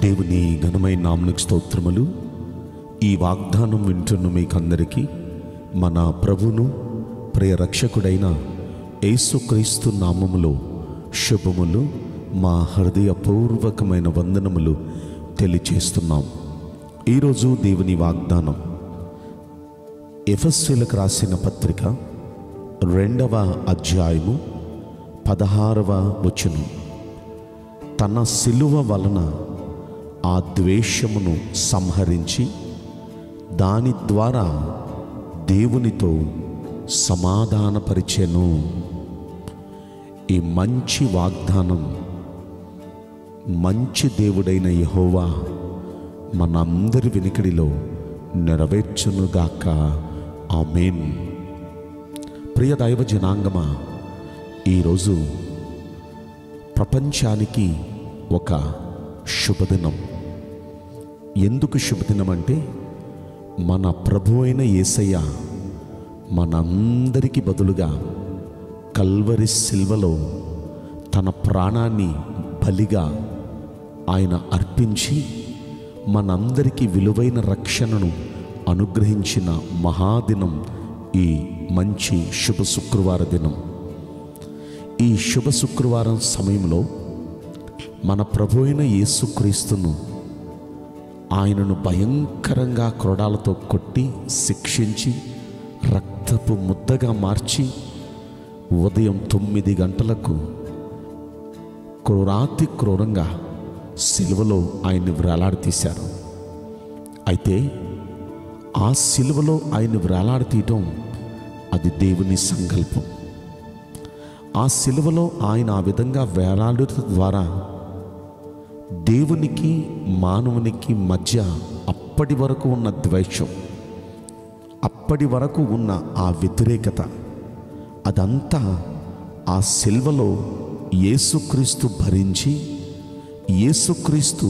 దేవుని ఘనమైన నామనికి స్తోత్రములు. ఈ వాగ్దానం వింటున్న మీకందరికీ మన ప్రభును ప్రియరక్షకుడైన యేసుక్రీస్తు నామములో శుభములు. మా హృదయపూర్వకమైన వందనములు తెలియచేస్తున్నాం. ఈరోజు దేవుని వాగ్దానం. ఎఫస్సులకు రాసిన పత్రిక రెండవ అధ్యాయము పదహారవ వచనం. తన సిలువ వలన ఆ ద్వేషమును సంహరించి దాని ద్వారా దేవునితో సమాధానపరిచెను. ఈ మంచి వాగ్దానం మంచి దేవుడైన యహోవా మనందరి వెనుకడిలో నెరవేర్చునుగాక. ఆమెన్. ప్రియ దైవ జనాంగమా ఈరోజు ప్రపంచానికి ఒక శుభదినం. ఎందుకు శుభదినం అంటే మన ప్రభు అయిన యేసయ్య మనందరికీ బదులుగా కల్వరి సిల్వలో తన ప్రాణాన్ని బలిగా ఆయన అర్పించి మనందరికీ విలువైన రక్షణను అనుగ్రహించిన మహాదినం ఈ మంచి శుభ శుక్రవార దినం. ఈ శుభ శుక్రవారం సమయంలో మన ప్రభు అయిన యేసుక్రీస్తును ఆయనను భయంకరంగా క్రోడాలతో కొట్టి శిక్షించి రక్తపు ముద్దగా మార్చి ఉదయం తొమ్మిది గంటలకు క్రూరాతి క్రూరంగా సిలువలో ఆయన్ని వ్రేలాడతీశారు. అయితే ఆ సిలువలో ఆయన్ని వ్రేలాడతీయటం అది దేవుని సంకల్పం. ఆ సిలువలో ఆయన ఆ విధంగా వేలాడుట ద్వారా దేవునికి మానవునికి మధ్య అప్పటి వరకు ఉన్న ద్వేషం అప్పటి వరకు ఉన్న ఆ వ్యతిరేకత అదంతా ఆ సిల్వలో యేసుక్రీస్తు భరించి యేసుక్రీస్తు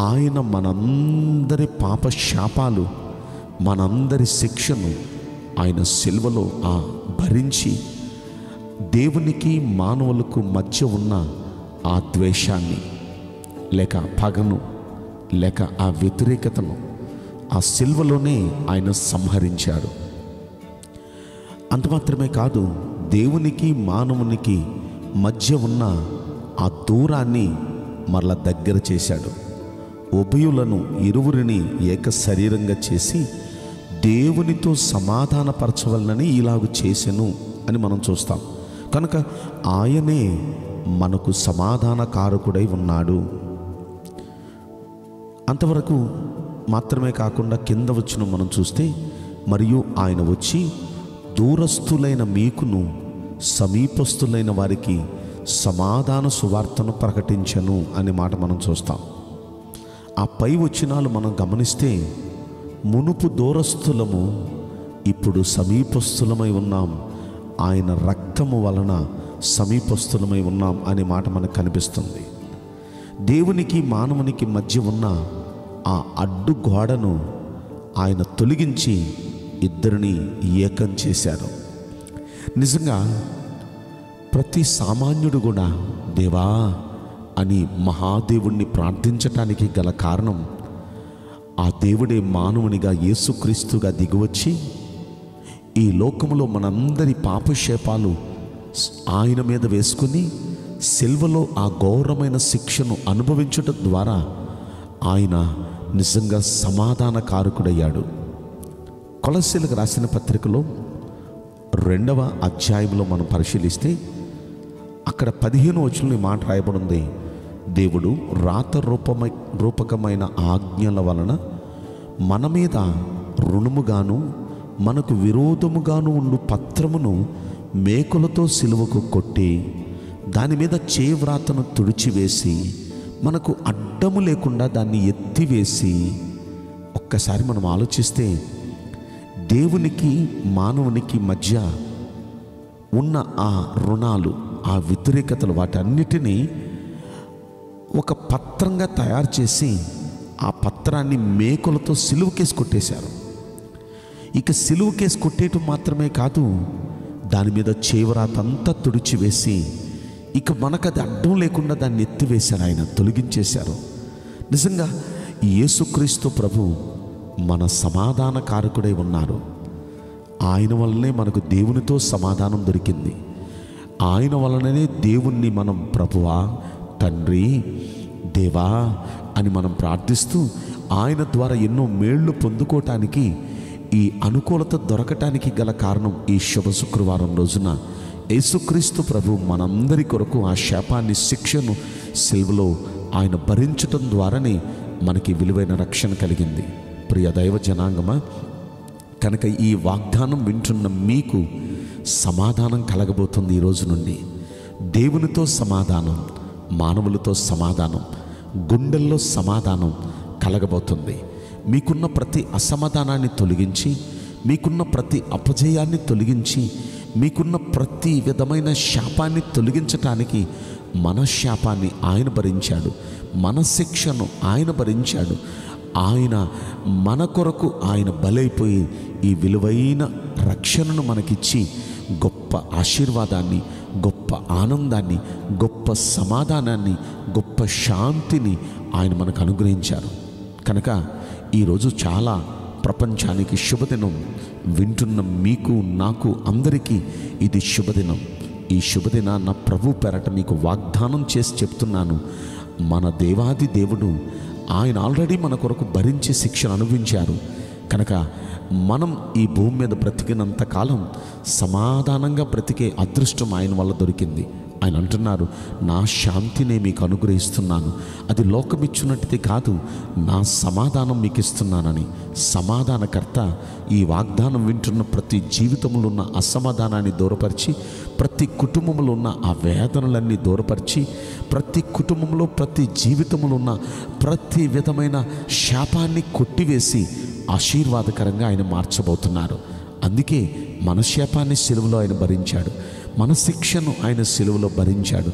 ఆయన మనందరి పాప శాపాలు మనందరి శిక్షను ఆయన సిల్వలో ఆ భరించి దేవునికి మానవులకు మధ్య ఉన్న ఆ ద్వేషాన్ని లేక పగను లేక ఆ వ్యతిరేకతను ఆ సిల్వలోనే ఆయన సంహరించాడు. అంత మాత్రమే కాదు దేవునికి మానవునికి మధ్య ఉన్న ఆ దూరాన్ని మరల దగ్గర చేశాడు. ఉభయులను ఇరువురిని ఏక శరీరంగా చేసి దేవునితో సమాధానపరచవలనని ఇలాగ చేసెను అని మనం చూస్తాం. కనుక ఆయనే మనకు సమాధానకారకుడై ఉన్నాడు. అంతవరకు మాత్రమే కాకుండా కింద వచ్చిన మనం చూస్తే మరియు ఆయన వచ్చి దూరస్థులైన మీకును సమీపస్థులైన వారికి సమాధాన సువార్తను ప్రకటించను అనే మాట మనం చూస్తాం. ఆ పై వచ్చినాలు మనం గమనిస్తే మునుపు దూరస్థులము ఇప్పుడు సమీపస్థులమై ఉన్నాం. ఆయన రక్తము వలన సమీపస్థులమై ఉన్నాం అనే మాట మనకు కనిపిస్తుంది. దేవునికి మానవునికి మధ్య ఉన్న ఆ అడ్డు గోడను ఆయన తొలగించి ఇద్దరిని ఏకం చేశారు. నిజంగా ప్రతి సామాన్యుడు కూడా దేవా అని మహాదేవుణ్ణి ప్రార్థించటానికి గల కారణం ఆ దేవుడే మానవునిగా యేసుక్రీస్తుగా దిగివచ్చి ఈ లోకములో మనందరి పాపశేపాలు ఆయన మీద వేసుకుని సిల్వలో ఆ ఘోరమైన శిక్షను అనుభవించటం ద్వారా ఆయన నిజంగా సమాధాన కారకుడయ్యాడు కొలసీలకు రాసిన పత్రికలో రెండవ అధ్యాయంలో మనం పరిశీలిస్తే అక్కడ పదిహేను వచనంలో మాట రాయబడింది. దేవుడు రాత రూపమై రూపకమైన ఆజ్ఞల వలన మన మీద రుణముగాను మనకు విరోధముగాను ఉండు పత్రమును మేకులతో సిలువకు కొట్టి దాని మీద చేవ్రాతను తుడిచివేసి మనకు అడ్డము లేకుండా దాన్ని ఎత్తివేసి ఒక్కసారి మనం ఆలోచిస్తే దేవునికి మానవునికి మధ్య ఉన్న ఆ రుణాలు ఆ వ్యతిరేకతలు వాటన్నిటినీ ఒక పత్రంగా తయారు చేసి ఆ పత్రాన్ని మేకులతో సిలువ కేసు కొట్టేశారు. ఇక సిలువ కేసు కొట్టేయటం మాత్రమే కాదు దాని మీద చేవరాతంతా తుడిచివేసి ఇక మనకు అది అడ్డం లేకుండా దాన్ని ఎత్తివేశారు ఆయన తొలగించేశారు. నిజంగా యేసుక్రీస్తు ప్రభు మన సమాధాన కారకుడై ఉన్నారు. ఆయన వల్లనే మనకు దేవునితో సమాధానం దొరికింది. ఆయన వలననే దేవుణ్ణి మనం ప్రభువా తండ్రి దేవా అని మనం ప్రార్థిస్తూ ఆయన ద్వారా ఎన్నో మేళ్ళు పొందుకోవటానికి ఈ అనుకూలత దొరకటానికి గల కారణం ఈ శుభ శుక్రవారం రోజున యేసుక్రీస్తు ప్రభు మనందరి కొరకు ఆ శాపాన్ని శిక్షను సెలవులో ఆయన భరించటం ద్వారానే మనకి విలువైన రక్షణ కలిగింది. ప్రియ దైవ జనాంగమా కనుక ఈ వాగ్దానం వింటున్న మీకు సమాధానం కలగబోతుంది ఈ రోజు నుండి. దేవునితో సమాధానం మానవులతో సమాధానం గుండెల్లో సమాధానం కలగబోతుంది. మీకున్న ప్రతి అసమాధానాన్ని తొలగించి మీకున్న ప్రతి అపజయాన్ని తొలగించి మీకున్న ప్రతి విధమైన శాపాన్ని తొలగించటానికి మన శాపాన్ని ఆయన భరించాడు. మన శిక్షను ఆయన భరించాడు. ఆయన మన కొరకు ఆయన బలైపోయి ఈ విలువైన రక్షణను మనకిచ్చి గొప్ప ఆశీర్వాదాన్ని గొప్ప ఆనందాన్ని గొప్ప సమాధానాన్ని గొప్ప శాంతిని ఆయన మనకు అనుగ్రహించారు. కనుక ఈరోజు చాలా ప్రపంచానికి శుభదినం. వింటున్న మీకు నాకు అందరికీ ఇది శుభదినం. ఈ శుభదినాన్న ప్రభు పెరట మీకు వాగ్దానం చేసి చెప్తున్నాను. మన దేవాది దేవుడు ఆయన ఆల్రెడీ మన కొరకు భరించి శిక్షను అనుభవించారు. కనుక మనం ఈ భూమి మీద బ్రతికినంత కాలం సమాధానంగా బ్రతికే అదృష్టం ఆయన వల్ల దొరికింది. ఆయన అంటున్నారు నా శాంతినే మీకు అనుగ్రహిస్తున్నాను. అది లోకమిచ్చున్నట్టుది కాదు నా సమాధానం మీకు ఇస్తున్నానని సమాధానకర్త ఈ వాగ్దానం వింటున్న ప్రతి జీవితంలో ఉన్న అసమాధానాన్ని దూరపరిచి ప్రతి కుటుంబంలో ఉన్న ఆ వేదనలన్నీ దూరపరిచి ప్రతి కుటుంబంలో ప్రతి జీవితంలో ఉన్న ప్రతి విధమైన శాపాన్ని కొట్టివేసి ఆశీర్వాదకరంగా ఆయన మార్చబోతున్నారు. అందుకే మన సెలువులో ఆయన భరించాడు. మన శిక్షను ఆయన సెలువులో భరించాడు.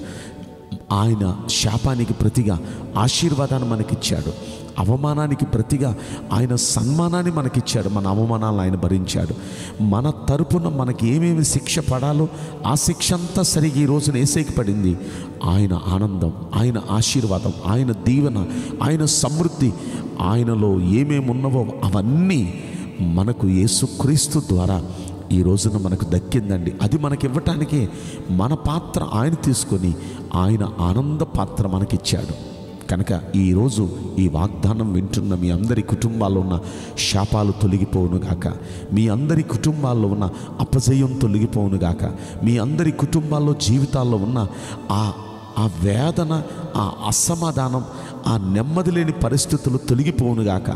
ఆయన శాపానికి ప్రతిగా ఆశీర్వాదాన్ని మనకిచ్చాడు. అవమానానికి ప్రతిగా ఆయన సన్మానాన్ని మనకిచ్చాడు. మన అవమానాలను ఆయన భరించాడు. మన తరపున మనకి ఏమేమి శిక్ష పడాలో ఆ శిక్ష అంతా సరిగా ఈ రోజున ఏసేకి పడింది. ఆయన ఆనందం ఆయన ఆశీర్వాదం ఆయన దీవెన ఆయన సమృద్ధి ఆయనలో ఏమేమి ఉన్నవో అవన్నీ మనకు యేసుక్రీస్తు ద్వారా ఈ రోజున మనకు దక్కిందండి. అది మనకి ఇవ్వటానికే మన పాత్ర ఆయన తీసుకొని ఆయన ఆనంద పాత్ర మనకిచ్చాడు. కనుక ఈరోజు ఈ వాగ్దానం వింటున్న మీ అందరి కుటుంబాల్లో ఉన్న శాపాలు తొలగిపోవును గాక. మీ అందరి కుటుంబాల్లో ఉన్న అపజయం తొలగిపోవును గాక. మీ అందరి కుటుంబాల్లో జీవితాల్లో ఉన్న ఆ ఆ వేదన ఆ అసమాధానం ఆ నెమ్మది లేని పరిస్థితులు తొలగిపోవునుగాక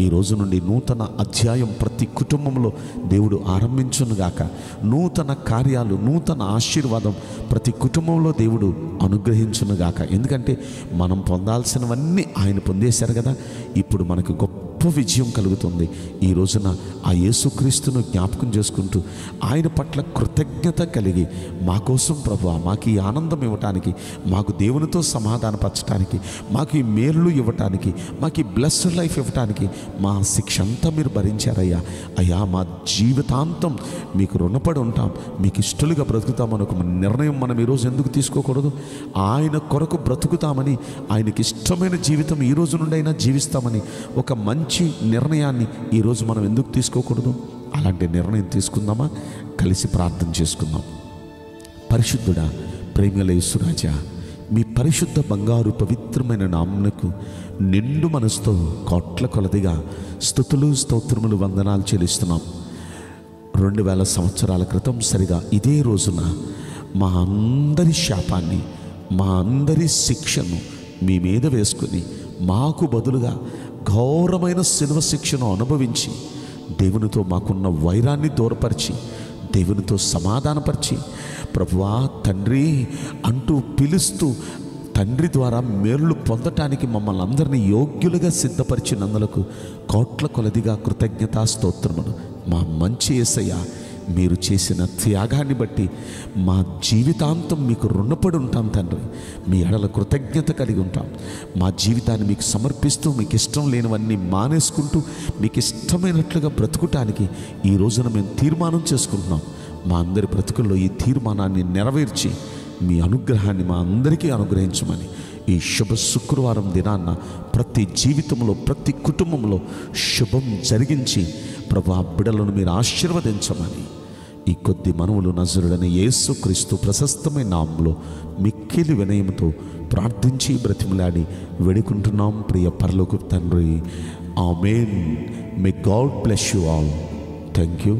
ఈ రోజు నుండి నూతన అధ్యాయం ప్రతి కుటుంబంలో దేవుడు ఆరంభించునుగాక నూతన కార్యాలు నూతన ఆశీర్వాదం ప్రతి కుటుంబంలో దేవుడు అనుగ్రహించునుగాక ఎందుకంటే మనం పొందాల్సినవన్నీ ఆయన పొందేశారు కదా. ఇప్పుడు మనకు గొప్ప విజయం కలుగుతుంది. ఈ రోజున ఆ యేసుక్రీస్తును జ్ఞాపకం చేసుకుంటూ ఆయన పట్ల కృతజ్ఞత కలిగి మా కోసం ప్రభు మాకు ఈ ఆనందం ఇవ్వటానికి మాకు దేవునితో సమాధానపరచడానికి మాకు ఈ మేలు ఇవ్వటానికి మాకు ఈ బ్లెస్డ్ లైఫ్ ఇవ్వటానికి మా శిక్ష అంతా మీరు భరించారయ్యా. అయ్యా మా జీవితాంతం మీకు రుణపడి ఉంటాం మీకు ఇష్టలుగా బ్రతుకుతామని ఒక నిర్ణయం మనం ఈరోజు ఎందుకు తీసుకోకూడదు? ఆయన కొరకు బ్రతుకుతామని ఆయనకి ఇష్టమైన జీవితం ఈ రోజు నుండి అయినా జీవిస్తామని ఒక మంచి నిర్ణయాన్ని ఈరోజు మనం ఎందుకు తీసుకోకూడదు? అలాంటి నిర్ణయం తీసుకుందామా? కలిసి ప్రార్థన చేసుకుందాం. పరిశుద్ధుడా ప్రేమల యేసురాజా మీ పరిశుద్ధ బంగారు పవిత్రమైన నామ్నకు నిండు మనసుతో కోట్ల కొలదిగా స్థుతులు స్తోత్రములు వందనాలు చెల్లిస్తున్నాం. రెండు వేల సంవత్సరాల క్రితం సరిగా ఇదే రోజున మా అందరి శాపాన్ని మా అందరి శిక్షను మీ మీద వేసుకుని మాకు బదులుగా ఘోరమైన శిలువ శిక్షను అనుభవించి దేవునితో మాకున్న వైరాన్ని దూరపరిచి దేవునితో సమాధానపరిచి ప్రభువా తండ్రి అంటూ పిలుస్తూ తండ్రి ద్వారా మేలు పొందటానికి మమ్మల్ని అందరినీ యోగ్యులుగా సిద్ధపరిచినందులకు కోట్ల కొలదిగా కృతజ్ఞతా స్తోత్రములు. మా మంచి యేసయ్య మీరు చేసిన త్యాగాన్ని బట్టి మా జీవితాంతం మీకు రుణపడి ఉంటాం తండ్రి. మీ ఎడల కృతజ్ఞత కలిగి ఉంటాం. మా జీవితాన్ని మీకు సమర్పిస్తూ మీకు ఇష్టం లేనివన్నీ మానేసుకుంటూ మీకు ఇష్టమైనట్లుగా బ్రతుకుటానికి ఈ రోజున మేము తీర్మానం చేసుకుంటున్నాం. మా అందరి బ్రతుకుల్లో ఈ తీర్మానాన్ని నెరవేర్చి మీ అనుగ్రహాన్ని మా అందరికీ అనుగ్రహించమని ఈ శుభ శుక్రవారం దినాన్న ప్రతి జీవితంలో ప్రతి కుటుంబంలో శుభం జరిగించి ప్రభా బిడలను మీరు ఆశీర్వదించమని ఈ కొద్ది మనవులు నజరుడని యేసుక్రీస్తు ప్రశస్తమైన నామంలో మిక్కిలి వినయంతో ప్రార్థించి బ్రతిమలాడి వేడుకుంటున్నాం. ప్రియ పరలోకు తండ్రి amen. May God bless you all thank you